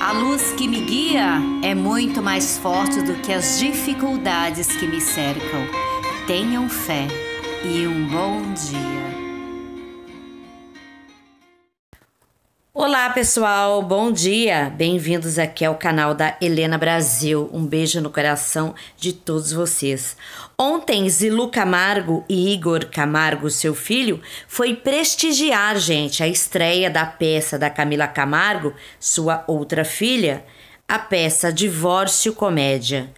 A luz que me guia é muito mais forte do que as dificuldades que me cercam. Tenham fé e um bom dia. Olá pessoal, bom dia! Bem-vindos aqui ao canal da Helena Brasil. Um beijo no coração de todos vocês. Ontem, Zilu Camargo e Igor Camargo, seu filho, foi prestigiar, gente, a estreia da peça da Camila Camargo, sua outra filha, a peça Divórcio Comédia.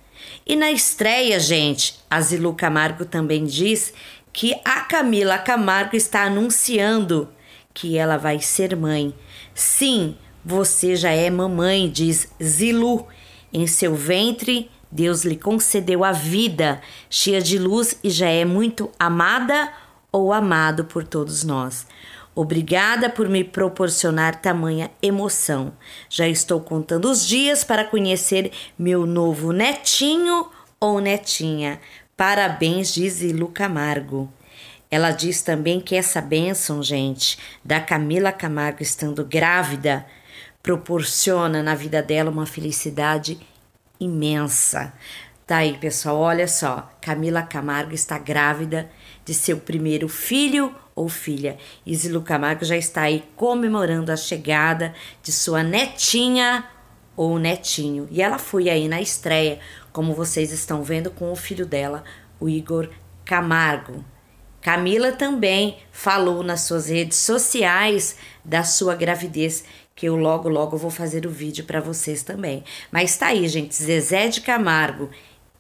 E na estreia, gente, a Zilu Camargo também diz que a Camila Camargo está anunciando que ela vai ser mãe. Sim, você já é mamãe, diz Zilu. Em seu ventre, Deus lhe concedeu a vida, cheia de luz e já é muito amada ou amado por todos nós. Obrigada por me proporcionar tamanha emoção. Já estou contando os dias para conhecer meu novo netinho ou netinha. Parabéns, diz Zilu Camargo. Ela diz também que essa bênção, gente, da Camila Camargo estando grávida, proporciona na vida dela uma felicidade imensa. Tá aí, pessoal, olha só. Camila Camargo está grávida de seu primeiro filho ou filha. Isilu Camargo já está aí comemorando a chegada de sua netinha ou netinho. E ela foi aí na estreia, como vocês estão vendo, com o filho dela, o Igor Camargo. Camila também falou nas suas redes sociais da sua gravidez, que eu logo logo vou fazer o vídeo para vocês também. Mas tá aí, gente, Zezé de Camargo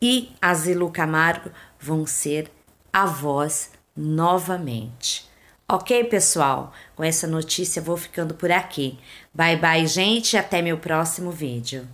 e Azilu Camargo vão ser avós novamente. Ok, pessoal? Com essa notícia vou ficando por aqui. Bye bye, gente, até meu próximo vídeo.